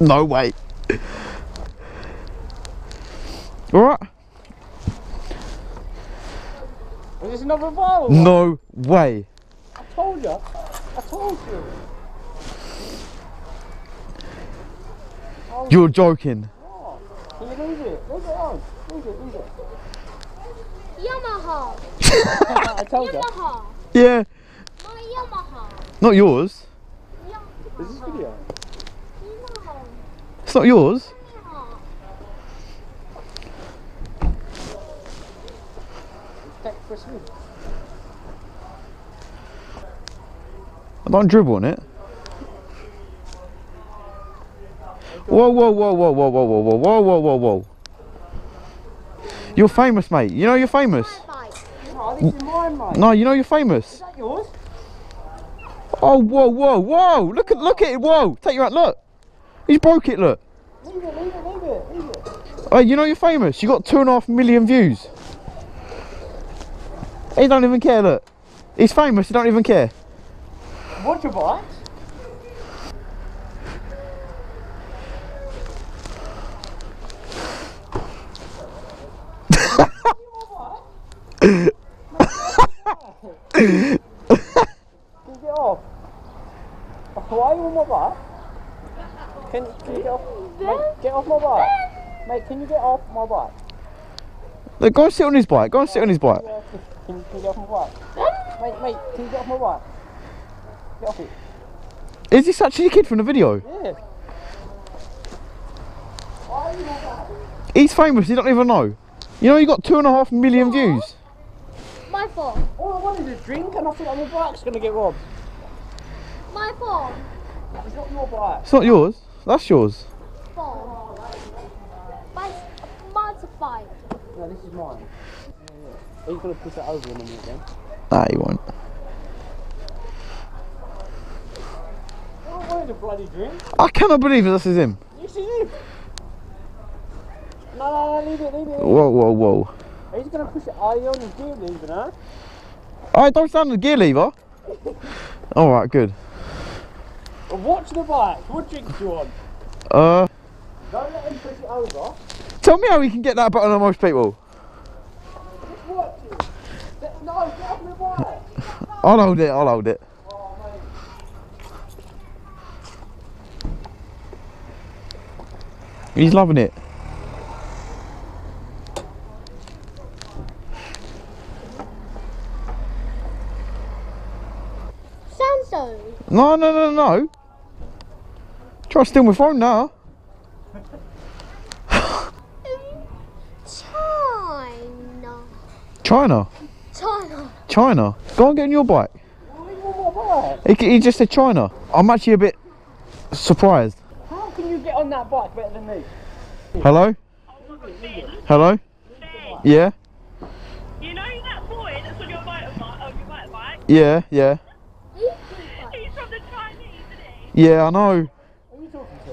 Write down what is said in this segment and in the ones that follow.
No way. Alright. Is this another viral? No way. I told you. I told you. You're joking. Can you leave it? Leave it oh, on. Leave it, leave it. Yamaha. I told you. Yamaha. Yeah. My Yamaha. Not yours. Is this video? It's not yours. Yamaha. Take for a swim. I don't dribble on it. Whoa, whoa, whoa, whoa, whoa, whoa, whoa, whoa, whoa, whoa, whoa, whoa. You're famous, mate. You know you're famous. Bike. Oh, this is mine, mate. No, you know you're famous. Is that yours? Oh, whoa, whoa, whoa! Look at, look at it! Whoa! Take your hand. Look. He's broke it. Look. Leave it, leave it, leave it, leave it. Hey, you know you're famous. You got two and a half million views. He don't even care. Look. He's famous. He don't even care. Watch your bike. Can you get off? Why are you on my bike? Can, can you get off? Mate, get off my bike. Mate, can you get off my bike? Look, go and sit on his bike. Go and sit on his bike. Can, can you get off my bike? Mate, mate, can you get off my bike? Get off it. Is this actually a kid from the video? Yeah. Why are you on my bike? He's famous. He don't even know. You know you got two and a half million views. My fault. All I want is a drink and I think my bike's going to get robbed. My fault. It's not your bike. It's not yours. That's yours. Fault. Mine's a. No, this is mine. Yeah, yeah. He's going to push it over in a minute then. Nah, he won't. All I want a bloody drink. I cannot believe this is him. This is him. No, no, no, leave it, leave it. Whoa, whoa, whoa. He's going to push it. Are you on his gear leaving, huh? Alright, don't stand on the gear lever. Alright, good. Well, watch the bike. What drink do you want? Uh, Don't let him push it over. tell me how we can get that better than most people. Just watch it. Let- No, get off the bike. I'll hold it, I'll hold it. He's loving it. Samsung. No, no, no, no. Try to steal my phone now. China. China. China. China. Go and get on your bike. Why on my bike? He, he just said China. I'm actually a bit surprised. How can you get on that bike better than me? Hello? Hello? Yeah? You know that boy that's on your motorbike, on your motorbike? Yeah, yeah. He's from the Chinese, isn't he? Yeah, I know. Who are you talking to?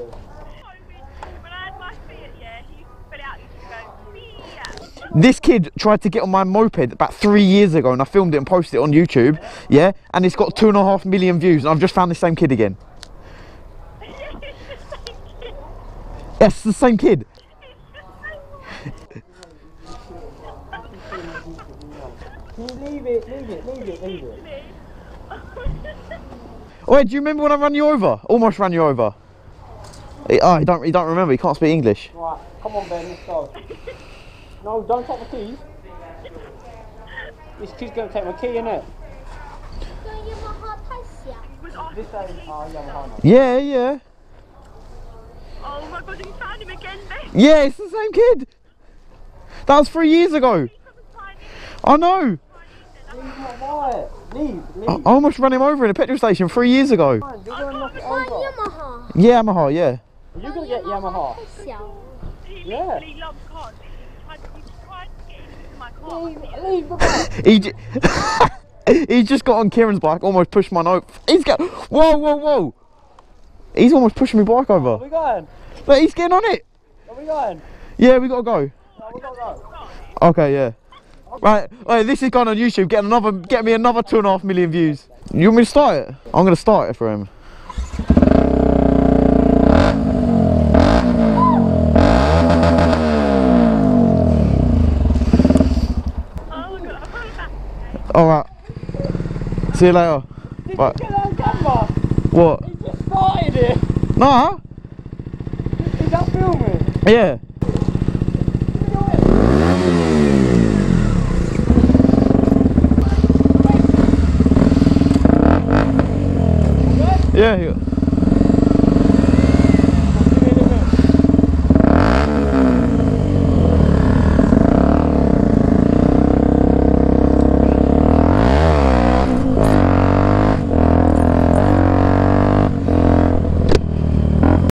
When I had my Fiat, yeah, he used to spit out, he used to go, Fiat. This kid tried to get on my moped about three years ago and I filmed it and posted it on YouTube. Yeah? And it's got two and a half million views and I've just found the same kid again. Yes, the same kid. Leave it, leave it, leave it, leave it? Wait, do you remember when I ran you over? Almost ran you over. Oh, he don't, he don't remember. He can't speak English. Right, come on Ben, let's go. No, don't take my keys. This kid's gonna take my key, innit? This is Yamaha. Yeah, yeah. Oh my god, you found him again, mate. Yeah, it's the same kid. That was three years ago. I know. I, almost ran him over in a petrol station three years ago. Yamaha. Yeah, Yamaha, yeah. You're gonna get Yamaha. Yeah. Leave, leave the. He j- he just got on Kieran's bike, almost pushed mine over. He's got whoa, whoa, whoa. He's almost pushing my bike over. we going? But he's getting on it. Where we going? Yeah, we gotta go. No, we gotta go. Okay, yeah. Right, wait, this is going on YouTube. Get another, get me another two and a half million views. You want me to start it? I'm gonna start it for him. See you later. Did Right. you get that camera? What? He just started it. Nah. Is that filming? Yeah. Yeah. yeah.